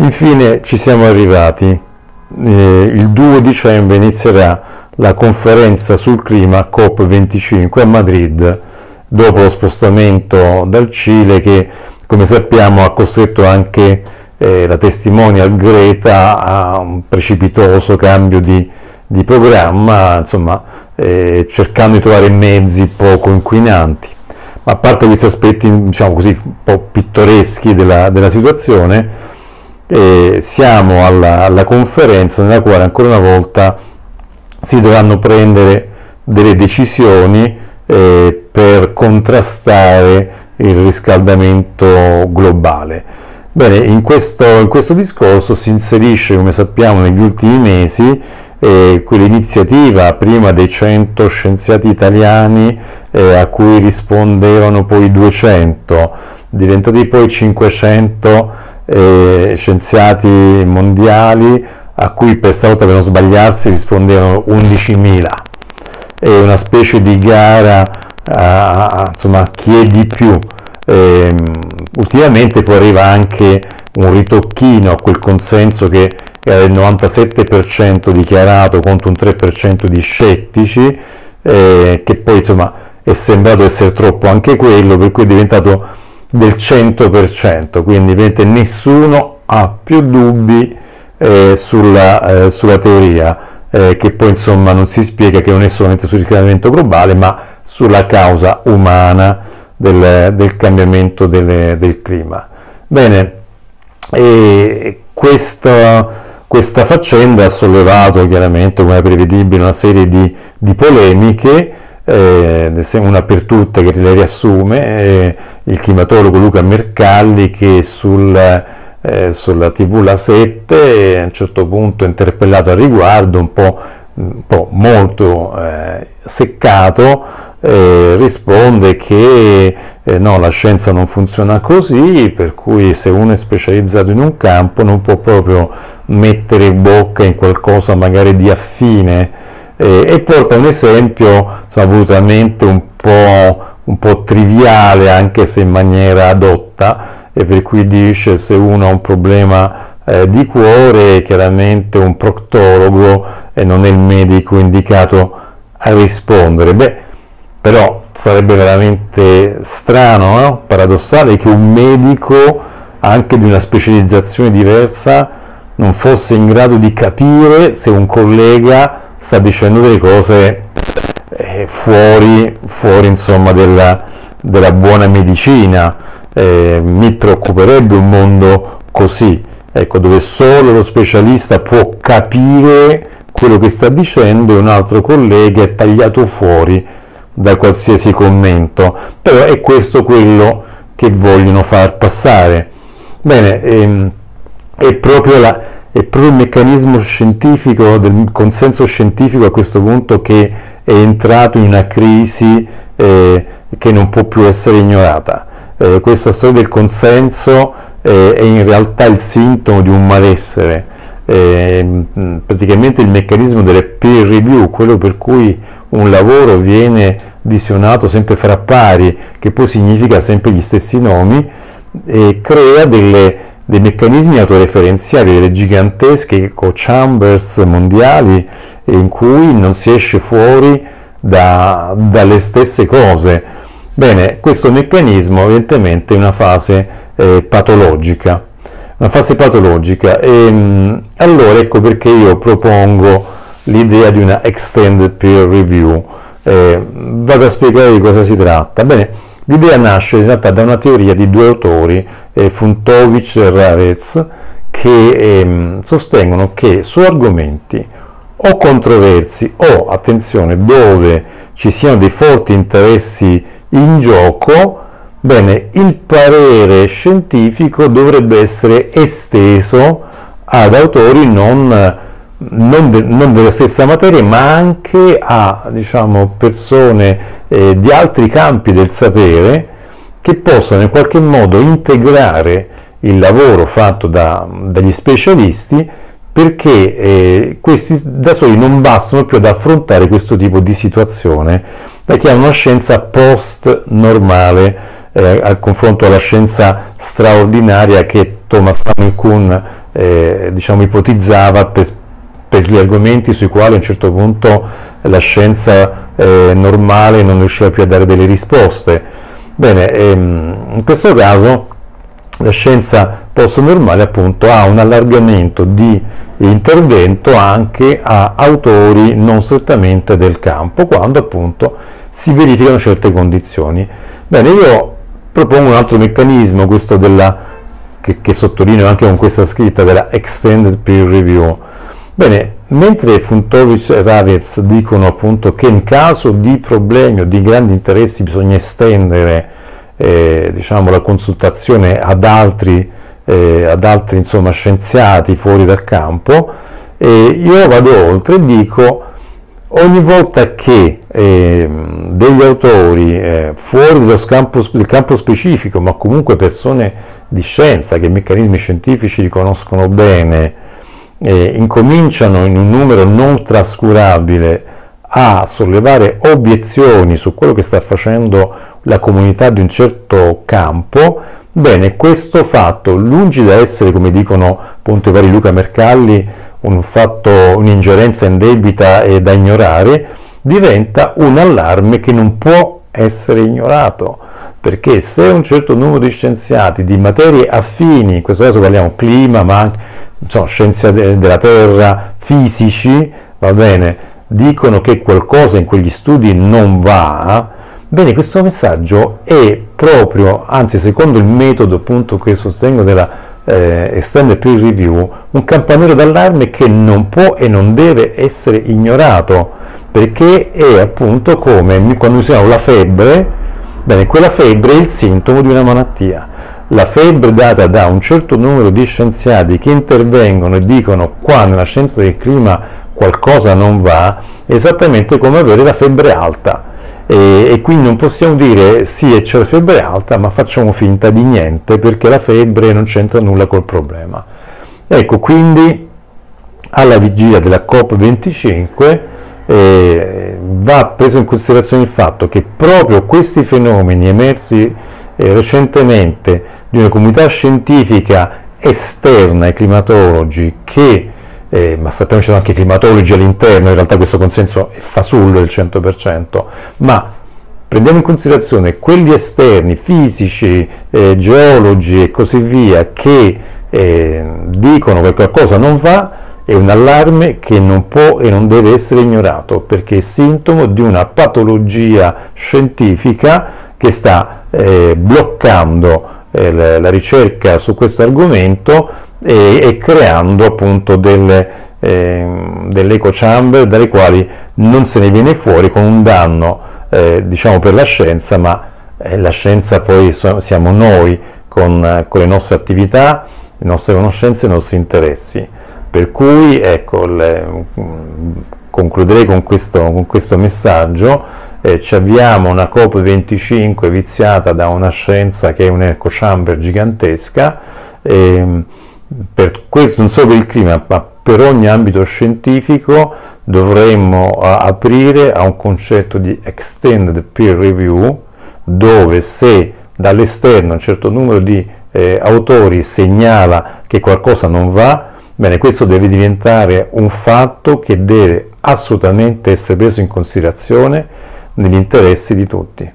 Infine ci siamo arrivati. Eh, il 2 dicembre inizierà la conferenza sul clima COP25 a Madrid, dopo lo spostamento dal Cile che, come sappiamo, ha costretto anche eh, la testimonial Greta a un precipitoso cambio di, di programma, insomma, eh, cercando di trovare mezzi poco inquinanti. Ma a parte questi aspetti, diciamo così, un po' pittoreschi della, della situazione, e siamo alla, alla, conferenza nella quale ancora una volta si dovranno prendere delle decisioni eh, per contrastare il riscaldamento globale. Bene, in questo, in questo, discorso si inserisce, come sappiamo, negli ultimi mesi eh, quell'iniziativa prima dei 100 scienziati italiani eh, a cui rispondevano poi 200, diventati poi 500 eh, scienziati mondiali a cui per stavolta per non sbagliarsi rispondevano 11.000 è una specie di gara a, a insomma, chi è di più. Eh, ultimamente poi arriva anche un ritocchino a quel consenso che era del 97% dichiarato contro un 3% di scettici eh, che poi insomma è sembrato essere troppo anche quello per cui è diventato del 100%, quindi vedete nessuno ha più dubbi eh, sulla, eh, sulla, teoria, eh, che poi insomma non si spiega che non è solamente sul riscaldamento globale, ma sulla causa umana del, del cambiamento delle, del clima. Bene, questa, questa faccenda ha sollevato chiaramente, come prevedibile, una serie di, di polemiche, una per tutte che le riassume, eh, il climatologo Luca Mercalli che sul, eh, sulla tv La 7 a un certo punto interpellato al riguardo, un po', un po molto eh, seccato, eh, risponde che eh, no, la scienza non funziona così, per cui se uno è specializzato in un campo non può proprio mettere bocca in qualcosa magari di affine eh, e porta un esempio insomma, volutamente un po', un po' triviale anche se in maniera adotta e per cui dice se uno ha un problema eh, di cuore chiaramente un proctologo e non è il medico indicato a rispondere. Beh, però sarebbe veramente strano, no? paradossale che un medico anche di una specializzazione diversa non fosse in grado di capire se un collega sta dicendo delle cose eh, fuori, fuori insomma, della, della, buona medicina. Eh, mi preoccuperebbe un mondo così, ecco, dove solo lo specialista può capire quello che sta dicendo e un altro collega è tagliato fuori da qualsiasi commento. Però è questo quello che vogliono far passare. Bene, ehm, è proprio la è proprio il meccanismo scientifico, del consenso scientifico a questo punto che è entrato in una crisi eh, che non può più essere ignorata. Eh, questa storia del consenso eh, è in realtà il sintomo di un malessere, eh, praticamente il meccanismo delle peer review, quello per cui un lavoro viene visionato sempre fra pari, che poi significa sempre gli stessi nomi, crea delle dei meccanismi autoreferenziali, delle gigantesche eco chambers mondiali in cui non si esce fuori da, dalle stesse cose. Bene, questo meccanismo evidentemente è una fase eh, patologica, una fase patologica e ehm, allora ecco perché io propongo l'idea di una extended peer review. Eh, vado a spiegare di cosa si tratta. Bene, L'idea nasce in realtà da una teoria di due autori, eh, Funtovic e Ravez, che ehm, sostengono che su argomenti o controversi o, attenzione, dove ci siano dei forti interessi in gioco, bene, il parere scientifico dovrebbe essere esteso ad autori non non, de, non, della stessa materia, ma anche a diciamo, persone eh, di altri campi del sapere che possano in qualche modo integrare il lavoro fatto da, dagli specialisti perché eh, questi da soli non bastano più ad affrontare questo tipo di situazione perché hanno una scienza post normale eh, al confronto alla scienza straordinaria che Thomas Hamilton eh, diciamo, ipotizzava per, per, gli argomenti sui quali a un certo punto la scienza eh, normale non riusciva più a dare delle risposte. Bene, ehm, in questo caso la scienza post-normale appunto ha un allargamento di intervento anche a autori non strettamente del campo, quando appunto si verificano certe condizioni. Bene, io propongo un altro meccanismo, questo della, che, che sottolineo anche con questa scritta, della Extended Peer Review. Bene, mentre Funtovic e Ravez dicono appunto che in caso di problemi o di grandi interessi bisogna estendere eh, diciamo, la consultazione ad altri, eh, ad altri insomma, scienziati fuori dal campo, eh, io vado oltre e dico ogni volta che eh, degli autori eh, fuori scampo, del campo specifico, ma comunque persone di scienza che i meccanismi scientifici li conoscono bene, eh, incominciano in un numero non trascurabile a sollevare obiezioni su quello che sta facendo la comunità di un certo campo, bene, questo fatto, lungi da essere, come dicono appunto i vari Luca Mercalli, un fatto, un'ingerenza indebita e da ignorare, diventa un allarme che non può essere ignorato, perché se un certo numero di scienziati di materie affini, in questo caso parliamo clima, ma anche insomma, scienze della Terra, fisici, va bene, dicono che qualcosa in quegli studi non va, bene, questo messaggio è proprio, anzi secondo il metodo appunto che sostengo della eh, Extended Peer Review, un campanello d'allarme che non può e non deve essere ignorato, perché è appunto come quando usiamo la febbre, bene, quella febbre è il sintomo di una malattia. La febbre data da un certo numero di scienziati che intervengono e dicono qua nella scienza del clima qualcosa non va, è esattamente come avere la febbre alta e, e quindi non possiamo dire sì c'è la febbre alta ma facciamo finta di niente perché la febbre non c'entra nulla col problema. Ecco quindi alla vigilia della COP25 eh, va preso in considerazione il fatto che proprio questi fenomeni emersi eh, recentemente di una comunità scientifica esterna ai climatologi che eh, ma sappiamo ci sono anche climatologi all'interno, in realtà questo consenso è fasullo del 100%, ma prendiamo in considerazione quelli esterni, fisici, eh, geologi e così via, che eh, dicono che qualcosa non va, è un allarme che non può e non deve essere ignorato, perché è sintomo di una patologia scientifica che sta eh, bloccando la ricerca su questo argomento e, e creando appunto delle, eh, delle eco chamber dalle quali non se ne viene fuori con un danno eh, diciamo per la scienza, ma eh, la scienza poi so, siamo noi con, con, le nostre attività, le nostre conoscenze i nostri interessi. Per cui ecco, le, concluderei con questo, con questo messaggio, eh, ci avviamo a una COP25 viziata da una scienza che è un'eco chamber gigantesca. Eh, per questo non solo per il clima, ma per ogni ambito scientifico dovremmo aprire a un concetto di extended peer review dove se dall'esterno un certo numero di eh, autori segnala che qualcosa non va, bene, questo deve diventare un fatto che deve assolutamente essere preso in considerazione negli interessi di tutti.